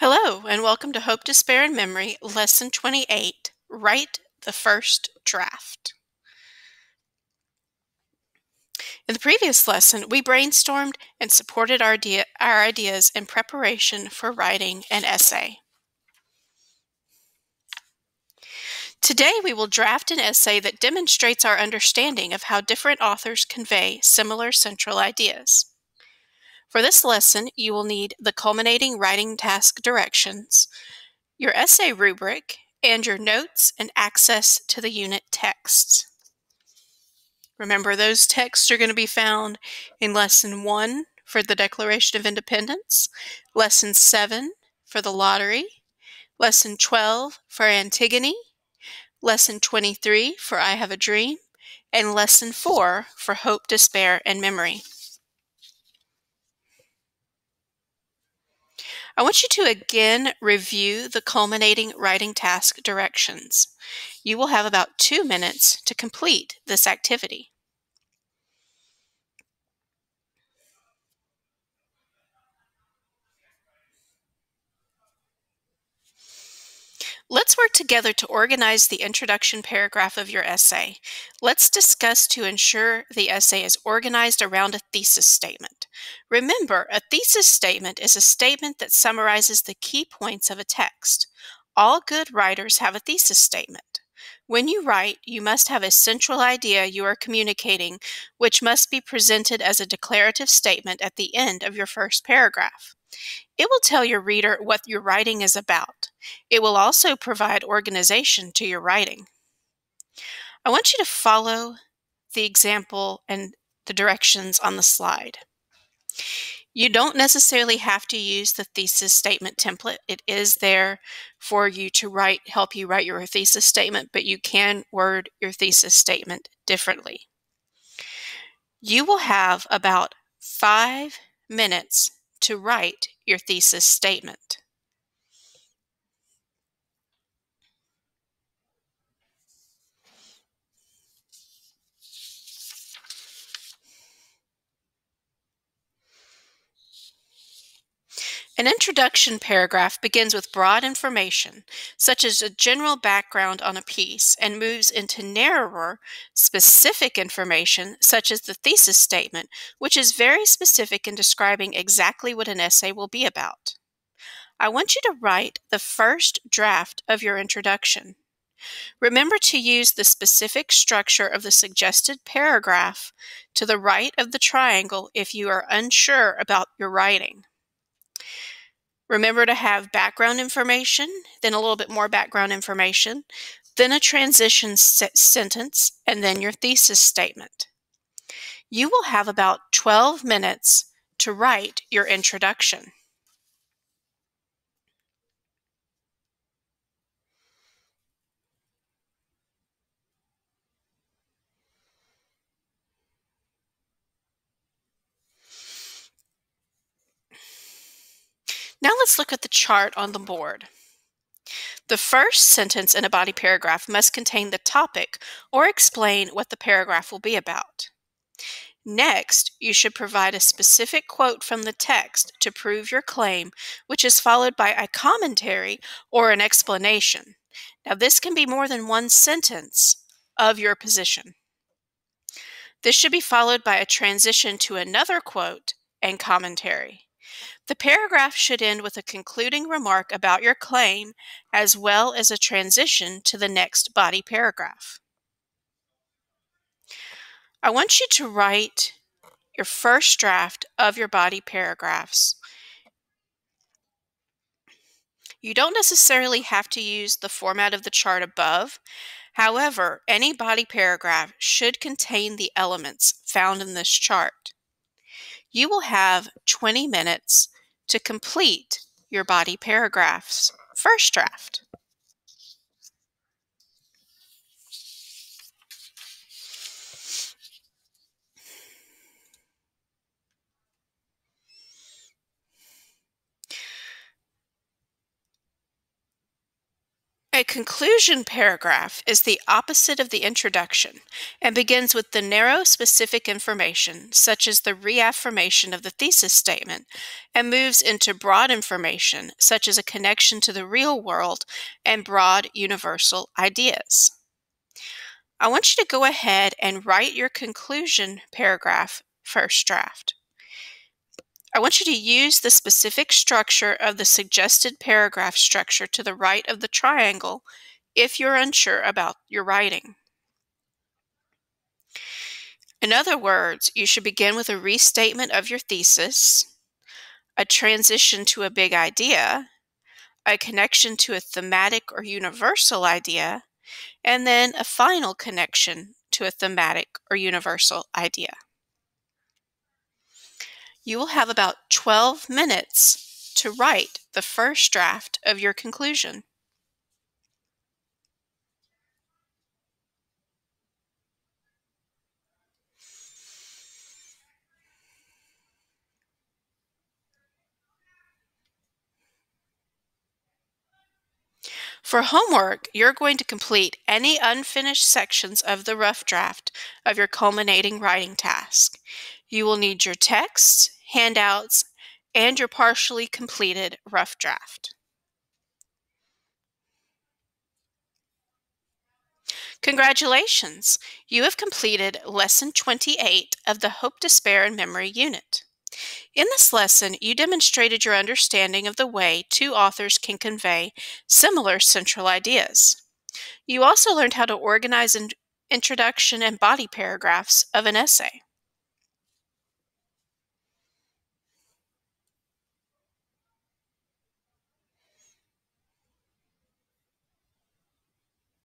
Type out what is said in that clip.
Hello, and welcome to Hope, Despair, and Memory, Lesson 28 Write the First Draft. In the previous lesson, we brainstormed and supported our, idea, our ideas in preparation for writing an essay. Today, we will draft an essay that demonstrates our understanding of how different authors convey similar central ideas. For this lesson, you will need the culminating writing task directions, your essay rubric, and your notes and access to the unit texts. Remember, those texts are going to be found in Lesson 1 for the Declaration of Independence, Lesson 7 for the lottery, Lesson 12 for Antigone, Lesson 23 for I Have a Dream, and Lesson 4 for Hope, Despair, and Memory. I want you to again review the culminating writing task directions. You will have about two minutes to complete this activity. Let's work together to organize the introduction paragraph of your essay. Let's discuss to ensure the essay is organized around a thesis statement. Remember, a thesis statement is a statement that summarizes the key points of a text. All good writers have a thesis statement. When you write, you must have a central idea you are communicating, which must be presented as a declarative statement at the end of your first paragraph. It will tell your reader what your writing is about. It will also provide organization to your writing. I want you to follow the example and the directions on the slide. You don't necessarily have to use the thesis statement template. It is there for you to write, help you write your thesis statement, but you can word your thesis statement differently. You will have about five minutes to write your thesis statement. An introduction paragraph begins with broad information, such as a general background on a piece, and moves into narrower, specific information, such as the thesis statement, which is very specific in describing exactly what an essay will be about. I want you to write the first draft of your introduction. Remember to use the specific structure of the suggested paragraph to the right of the triangle if you are unsure about your writing. Remember to have background information, then a little bit more background information, then a transition sentence, and then your thesis statement. You will have about 12 minutes to write your introduction. Now let's look at the chart on the board. The first sentence in a body paragraph must contain the topic or explain what the paragraph will be about. Next, you should provide a specific quote from the text to prove your claim, which is followed by a commentary or an explanation. Now, this can be more than one sentence of your position. This should be followed by a transition to another quote and commentary. The paragraph should end with a concluding remark about your claim as well as a transition to the next body paragraph. I want you to write your first draft of your body paragraphs. You don't necessarily have to use the format of the chart above. However, any body paragraph should contain the elements found in this chart. You will have 20 minutes to complete your body paragraph's first draft. A conclusion paragraph is the opposite of the introduction and begins with the narrow specific information, such as the reaffirmation of the thesis statement, and moves into broad information, such as a connection to the real world and broad universal ideas. I want you to go ahead and write your conclusion paragraph first draft. I want you to use the specific structure of the suggested paragraph structure to the right of the triangle if you're unsure about your writing. In other words, you should begin with a restatement of your thesis, a transition to a big idea, a connection to a thematic or universal idea, and then a final connection to a thematic or universal idea you will have about 12 minutes to write the first draft of your conclusion. For homework, you're going to complete any unfinished sections of the rough draft of your culminating writing task. You will need your text, handouts, and your partially completed rough draft. Congratulations! You have completed Lesson 28 of the Hope, Despair, and Memory unit. In this lesson, you demonstrated your understanding of the way two authors can convey similar central ideas. You also learned how to organize an introduction and body paragraphs of an essay.